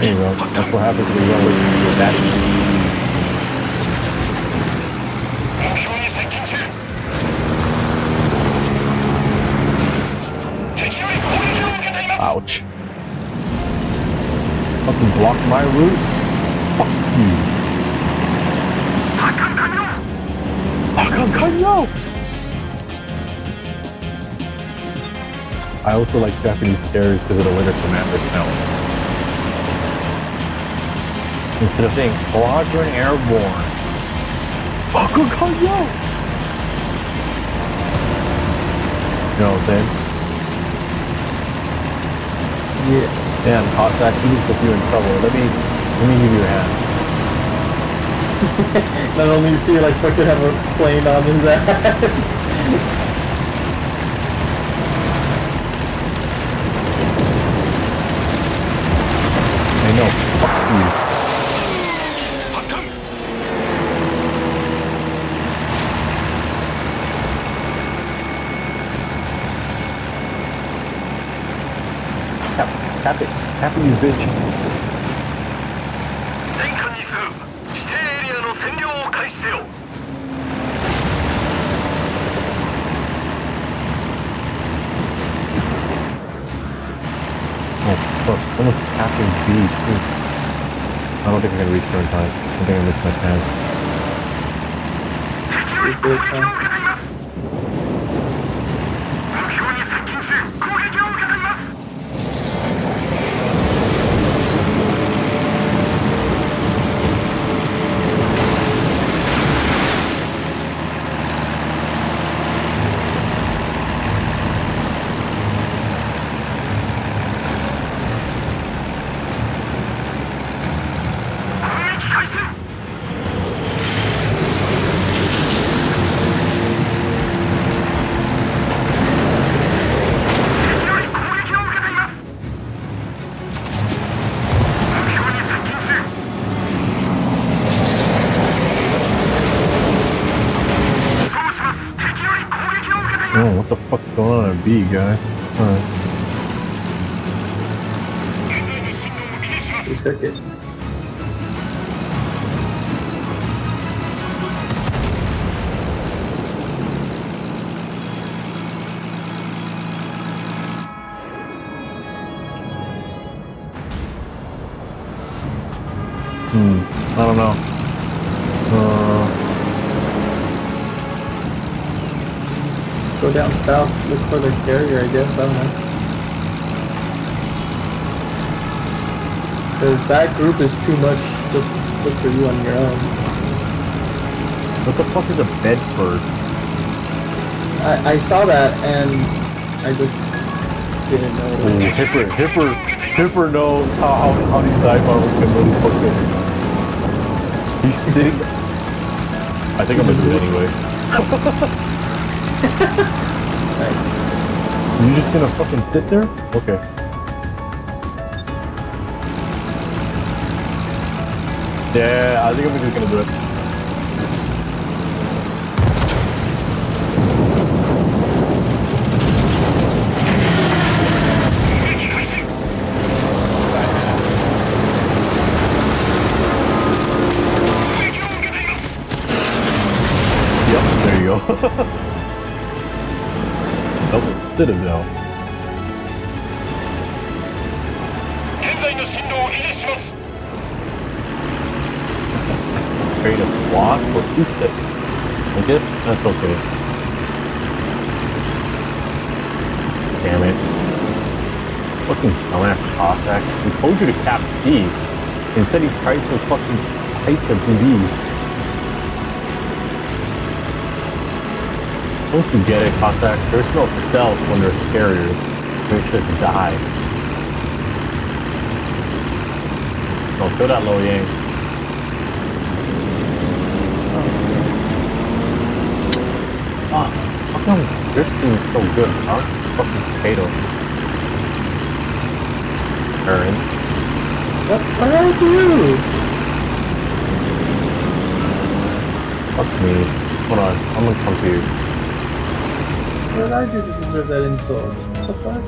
That's what happens when you that. Ouch. Fucking block my route? Fuck you. I also like Japanese stairs because of the winter commander smell. Instead of saying Squadron Airborne. Fucking cut yo! You know what I'm saying? Yeah. Damn, Cossack, he just put you in trouble. Let me, let me give you a hand. Not only is he like fucking have a plane on his ass. I know, fuck you. Cap, cap it. Cap it, you bitch. 全艦に次ぐ指定エリアの占領を開始せよ Oh, fuck. Someone's tapping B, too. I don't think I'm gonna reach her in time. I think I missed my chance. 敵 the fuck's going on at B, guy? Alright. He took it. Hmm, I don't know. Uh... go down south, look for the carrier, I guess. I don't know. Because that group is too much just just for you on your own. what the fuck is a Bedford? I, I saw that and I just didn't know. Ooh, Hipper, Hipper, Hipper knows how, how, how these dive bombers can really fuck it. He's sitting. I think I'm gonna do it anyway. nice. You just gonna fucking sit there? Okay. Yeah, I think I'm just gonna do it. Citadel. Create a block for two. Okay, that's okay. Damn it. Fucking dumbass Cossack. We told you to cap D. Instead he tries to fucking type the BBs. Don't you get it, Cossack? There's no stealth when there's carriers. They just die. No, kill that Lo Yang. Ah, how come this thing is so good, huh? Fucking potato. Aaron. What, what you? Fuck me. Hold on, I'm gonna come to you. What did I do to deserve that insult? What the fuck?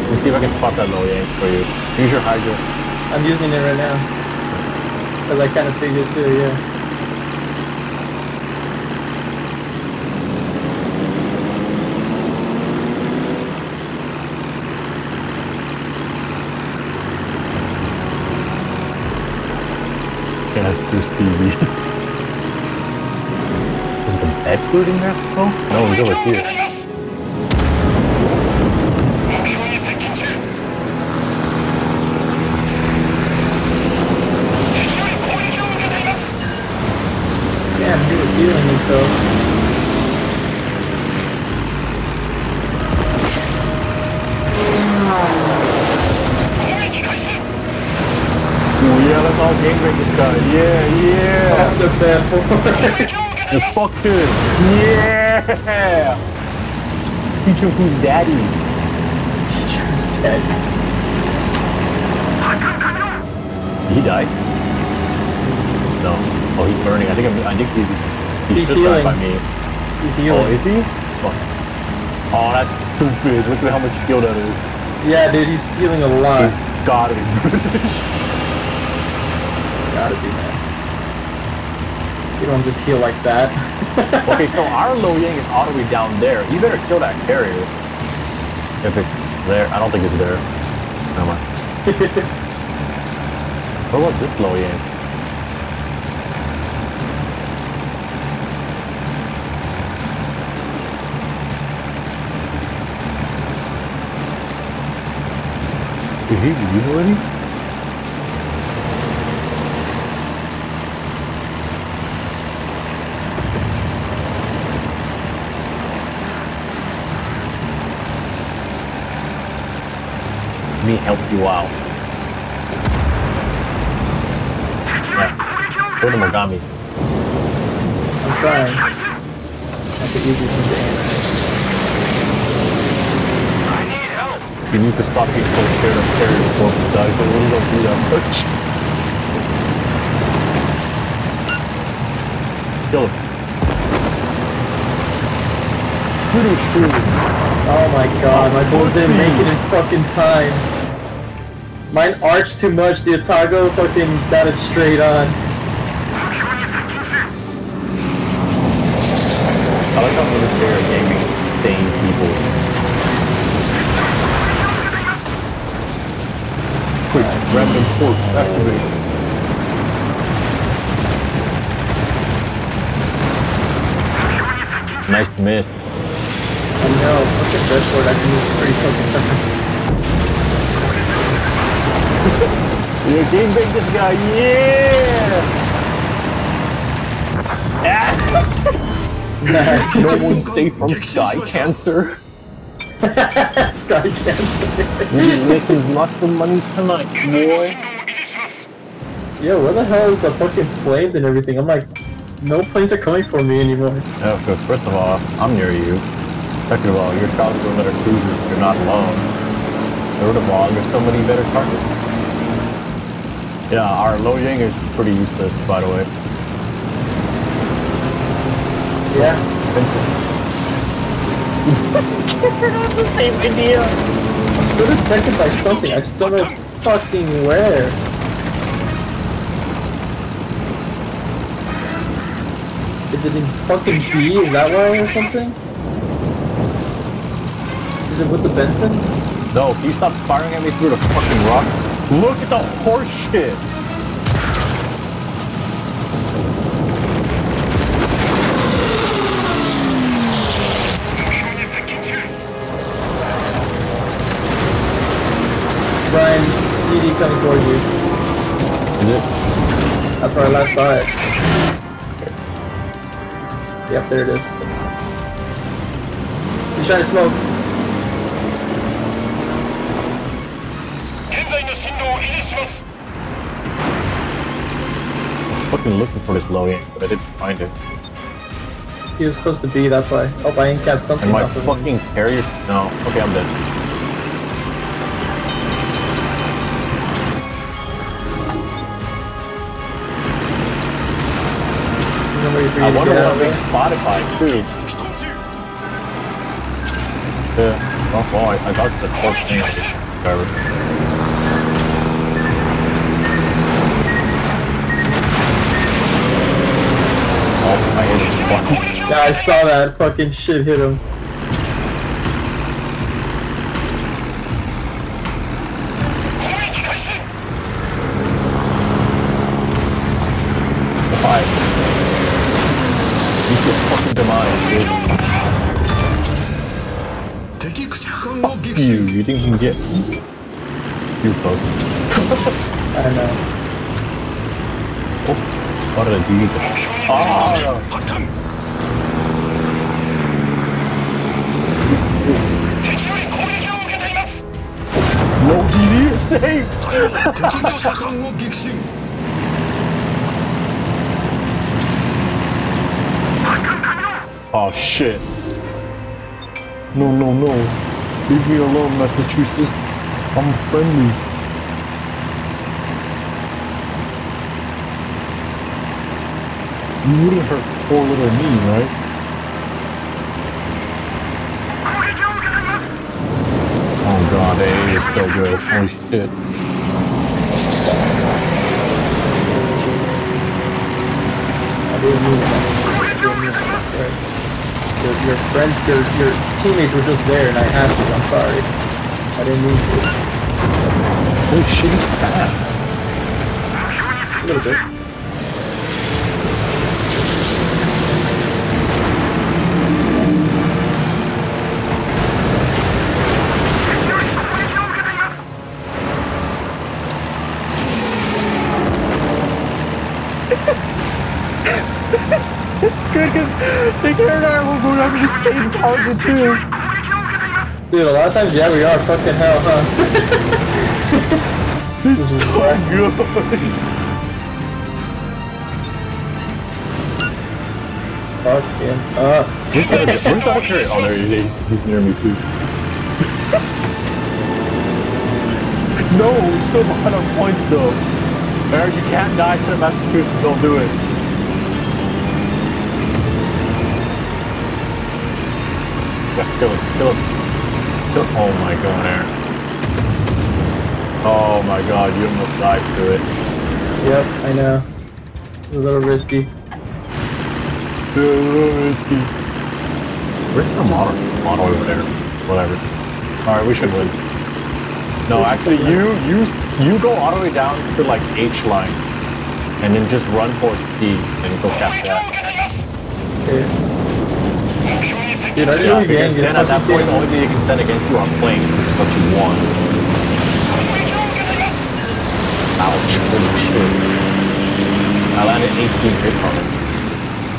Let me see if I can spot that Lo Yang for you. Use your hydro. I'm using it right now. Cause I kind of figured too. Yeah, there's TV. Is the bed Oh, no, we over here. Yeah, he was healing himself. Oh yeah, that's all Gamebreaker's got. Yeah, yeah. That's the bad boy. And fuck her. Yeah! Teacher who's daddy. Teacher who's dead. He died. No. Oh, he's burning. I think I'm, I think he's he's, he's healing. by me. He's healing. Oh, is he? Fuck. Oh, that's stupid. Look at how much skill that is. Yeah, dude, he's stealing a lot. He's gotta be gotta be, man. You don't just heal like that. okay, so our Lo Yang is all the way down there. You better kill that carrier. If it's there. I don't think it's there. Never mind. What about this Lo Yang? Did he leave already? me help you out. Yeah. I'm trying. I could use this. You need to stop being so scared of terrorist. I really don't do that much. kill him. Oh my god, my boys didn't make it in fucking time. Mine arched too much. The Otago fucking got it straight on. I like how military gaming sane people. Quick, rapid force activate. Nice miss. I know, fucking one. I can move pretty fucking fast. Your team picked this guy. Yeah. Ah! no one stay from sky cancer. sky cancer. you making lots of money tonight, boy. Yeah, where the hell is the fucking planes and everything? I'm like, no planes are coming for me anymore. Yeah, because first of all, I'm near you. Second of all, your shots are better cruisers, you're not alone. Third of all, there's so many better targets. Yeah, our Lo Yang is pretty useless, by the way. Yeah. the same idea. I'm still detected by something, I just don't know fucking where. Is it in fucking B? Is that why or something? Is it with the Benson? No, can you stop firing at me through the fucking rock? Look at the horse shit. Brian, DD coming towards you. Is it? That's where I last saw it. Yep, there it is. He's trying to smoke. fucking looking for this Lo Yang, but I didn't find it. He was supposed to be, that's why. Oh, I ain't incapped something. Am I fucking him. carrier? No. Okay, I'm dead. I wonder what makes Spotify too. Yeah. Oh boy, I got the first thing I discovered. Yeah, I saw that fucking shit hit him. You think you can get? You bug. I know. Oh, what did I do? Ah! oh shit. No, no, no. Leave me alone, Massachusetts. I'm friendly. You wouldn't hurt poor little me, right? Oh god, AA is so good. Holy shit. Your, your friends, your, your teammates were just there and I had to, I'm sorry. I didn't mean to. Holy shit, he's. A little bit. good because the carrot and I will go down to the same target too. Dude, a lot of times yeah, we are. Fucking hell, huh? this is so good. Fucking up. Where's that? Oh, there he is. He's near me too. no, we still behind our points though. Eric, you can't die to Massachusetts. Don't do it. Kill him. Kill him. Kill Oh my god, Eric. Oh my god, you almost died to it. Yep, I know. A little It's a little risky. Where's the model? Model over there. Whatever. Alright, we should win. No, actually, you you you go all the way down to like H line, and then just run towards D and go catch that. Okay. Dude, I Yeah, because then at that point, the only thing you can send against you are planes, which is what you want. Ouch! Holy shit! I landed 18 hits on it.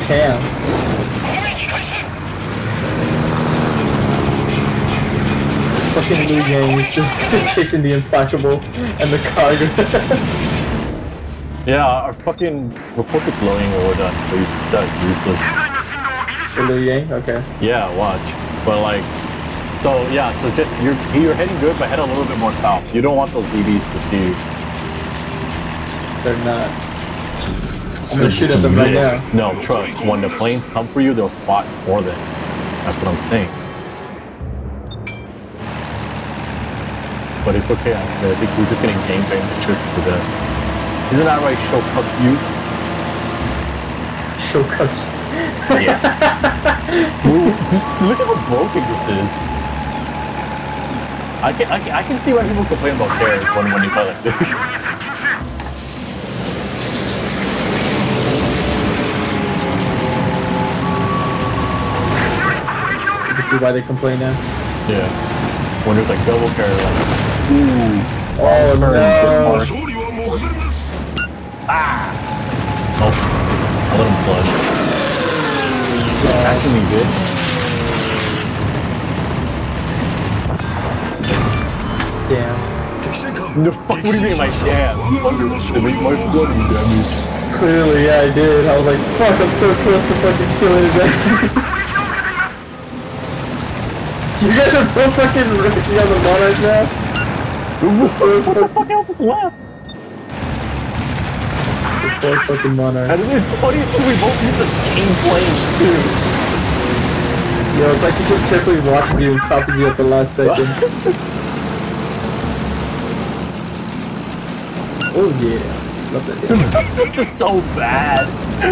Damn. Fucking Lo Yang is just chasing the implacable and the cargo. Yeah, our fucking we're focus loading or we're done. So that's useless. Into the game? Okay. Yeah, watch. But like, so yeah, so just you're you're heading good, but head a little bit more south. You don't want those DBs to see you. They're not. I'm gonna shoot at them right now. No, trust. When the planes come for you, they'll spot for them. That's what I'm saying. But it's okay. I think we're just getting game bang the church for the. Isn't that right, cut you? Shokaku yeah. Look at how broken this is. I can, I can, I can see why people complain about stairs when, when you play like this. see why they complain now? Yeah. When it's like double carry. Ooh. Oh, no. Ah. Nope. I let him flush actually good. Damn. The fuck, what do you mean, like, damn? It made my bloody damage. Clearly, yeah, I did. I was like, fuck, I'm so close to fucking killing his ass. you guys are both fucking risky on the monarch now? what the fuck else is left? fucking monarch. what it's you too, we both use the same plane too. Yo, it's like he just carefully watches you and copies you at the last second. Oh yeah. Love that. This is so bad.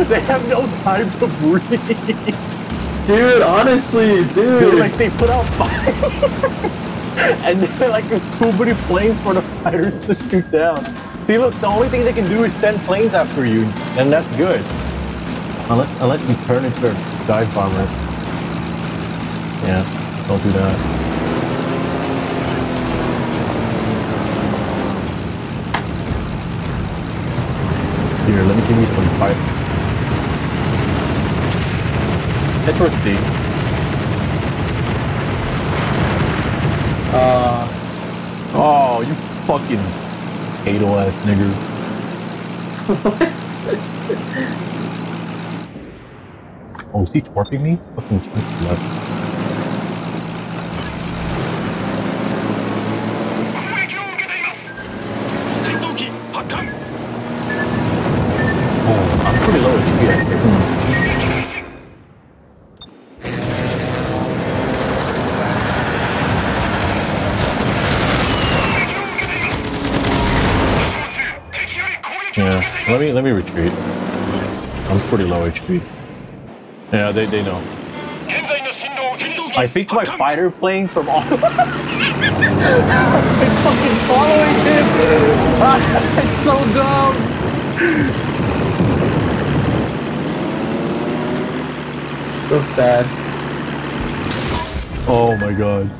They have no time to breathe. Dude, honestly, Dude, dude. like they put out fire. and then like there's too many planes for the fighters to shoot down. See look, the only thing they can do is send planes after you, and that's good. Unless unless you turn into a dive bomber. Yeah, don't do that. Here, let me give you some fight. Head towards D. Uh, Oh, you fucking Halo ass nigger. what? Oh, is he twerping me? Fucking left. Let me let me retreat. I'm pretty low HP. Yeah, they they know. I think my fighter plane from all. I'm fucking following him. it's so dumb. So sad. Oh my god.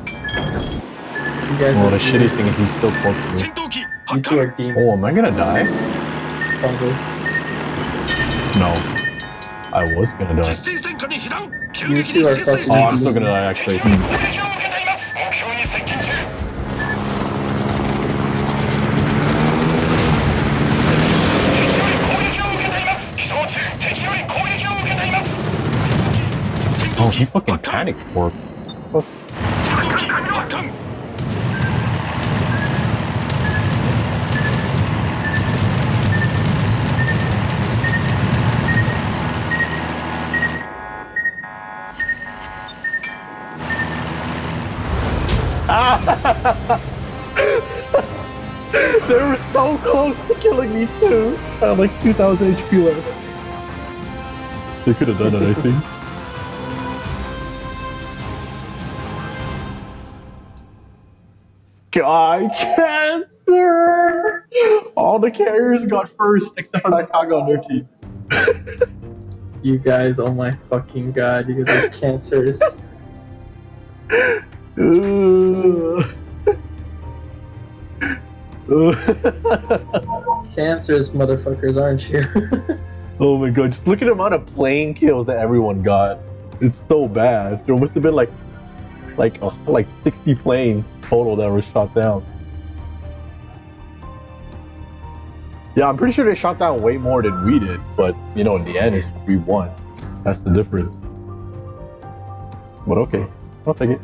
You guys what a shitty thing is he's still close me. You two are demons. Oh, am I gonna die? probably. No. I was gonna die. You two are fucking. Oh, I'm still gonna die actually. Oh, he fucking panicked for. They were so close to killing me too. I had like 2,000 HP left. They could have done it, I think. God, cancer! All the carriers got first except for that Kaga on their team. You guys, oh my fucking god, you guys are cancerous. cancerous motherfuckers, aren't you? oh my god, just look at the amount of plane kills that everyone got. It's so bad. There must have been like like uh, like 60 planes total that were shot down. Yeah, I'm pretty sure they shot down way more than we did, but you know, in the end, we won. That's the difference. But okay, I'll take it.